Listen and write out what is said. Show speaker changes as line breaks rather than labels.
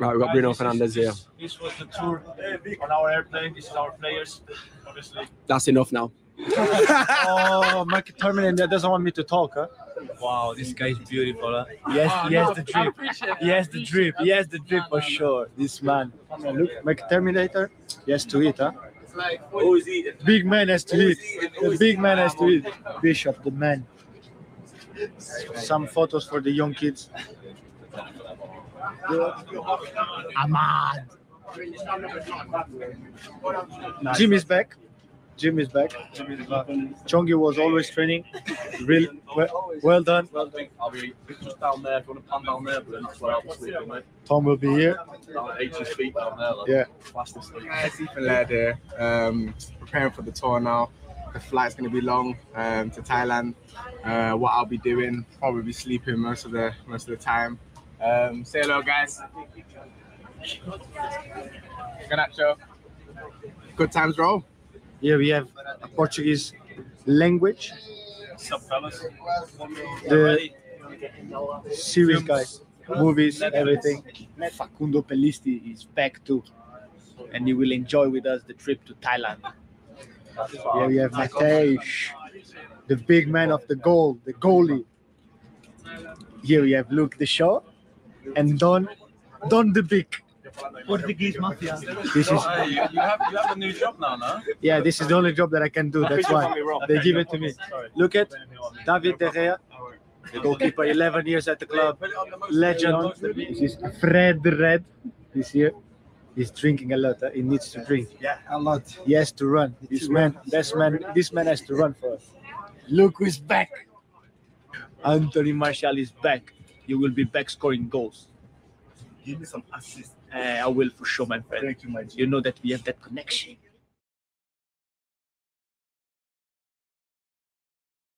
Right, we've got Bruno Fernandes here.
This was the tour on our airplane. This is our players, obviously.
That's enough now.
oh, Mike Terminator doesn't want me to talk, huh?
Wow, this guy is beautiful. Huh?
Yes,
Oh,
yes,
no,
the drip.
appreciate it.
Yes, the drip. Yes, the drip for sure. This man. Look, Mike Terminator. Yes, to eat, huh?
Like,
Who's eating?
Big man has to eat. The big man has to eat. Bishop, the man. Some photos for the young kids. Amad. Jim is back. Jim is back. Chongi was always training. Real well, well done.
I'll be just down there. If you want to pan down there, but then that's where I'll be sleeping, mate.
Tom will be here.
Down at 80 feet down there. Like,
Yeah.
Fast asleep.
Guys, Ethan Laird here. Um, preparing for the tour now. The flight's going to be long um, to Thailand. Uh, what I'll be doing, probably sleeping most of the most of the time. Um, say hello, guys. Garnacho. Good times roll.
Here we have a Portuguese language.
What's up, fellas?
The series guys, movies, everything. Facundo Pellistri is back too, and you will enjoy with us the trip to Thailand. Here we have Matej, the big man of the goal, the goalie. Here we have Luke the Shaw and Don, Don the Big. Portuguese mafia. This is
Hey, you, you have you have a new job now, no?
yeah, this is the only job that I can do. That's why they give it to me. Look at David De Gea, the goalkeeper, 11 years at the club, legend. This is Fred Red. He's here. He's drinking a lot. huh? He needs to drink.
Yeah, a lot.
He has to run. This man, this man, this man has to run for us. Look who's back. Anthony Martial is back. You will be back scoring goals.
Give me some assist.
Uh, I will for sure, my friend.
Thank you, my G.
You know that we have that connection.